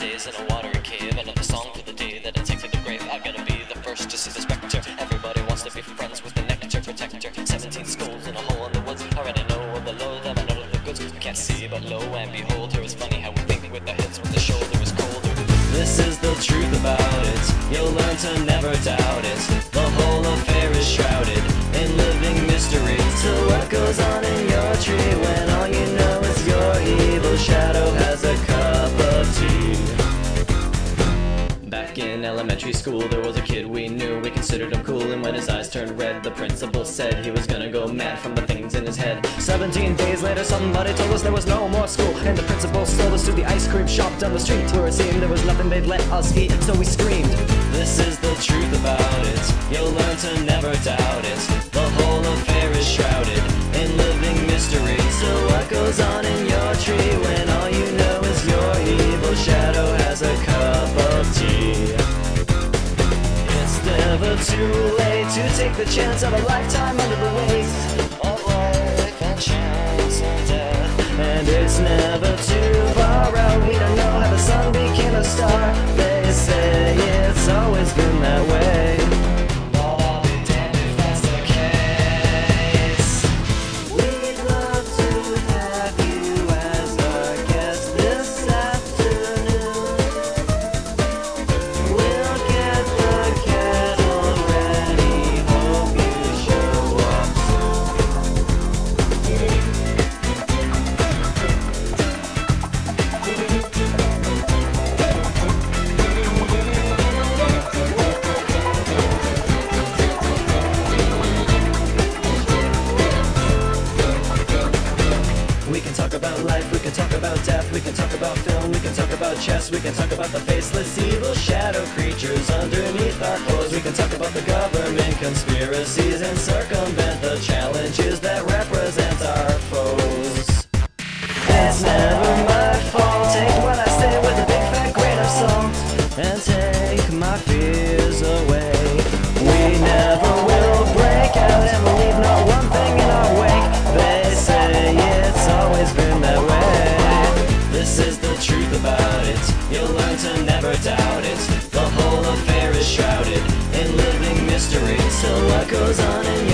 days in a watery cave. Another song for the day that I take to the grave. I gotta be the first to see the specter. Everybody wants to be friends with the nectar protector. 17 skulls in a hole in the woods. Already know of the low, them and all of the goods. We can't see but lo and behold, here is funny how we think with the hits when the shoulder is colder. This is the truth about it. You'll learn to never doubt it. In elementary school, there was a kid we knew. We considered him cool, and when his eyes turned red, the principal said he was gonna go mad from the things in his head. 17 days later, somebody told us there was no more school, and the principal sold us to the ice cream shop down the street, where it seemed there was nothing they'd let us eat, so we screamed. This is the truth about it. You'll learn to never doubt never too late to take the chance of a lifetime under the weight of life and chance and death. And it's never too far out. We don't know how the sun became a star. Life, we can talk about death, we can talk about film, we can talk about chess, we can talk about the faceless evil shadow creatures underneath our clothes. We can talk about the government conspiracies and circumvent the challenges that represent our foes. It's never my fault. Take what I say with a big fat grain of salt and take my fears away. We never You'll learn to never doubt it. The whole affair is shrouded in living mystery. So what goes on in